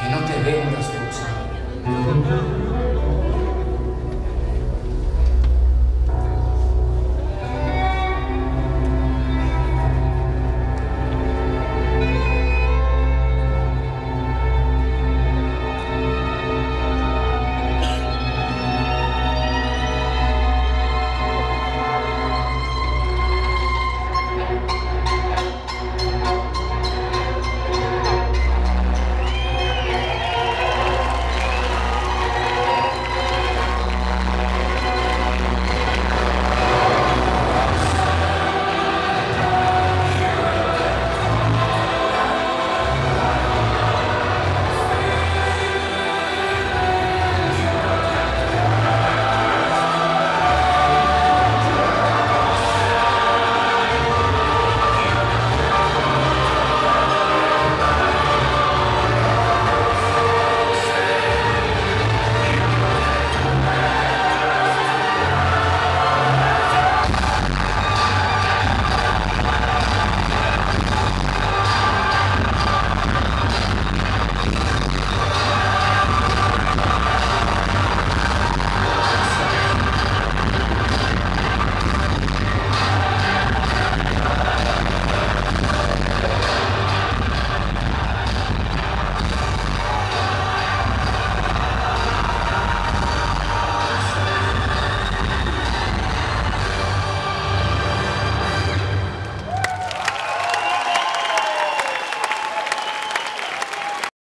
Que no te vendas, Rosa.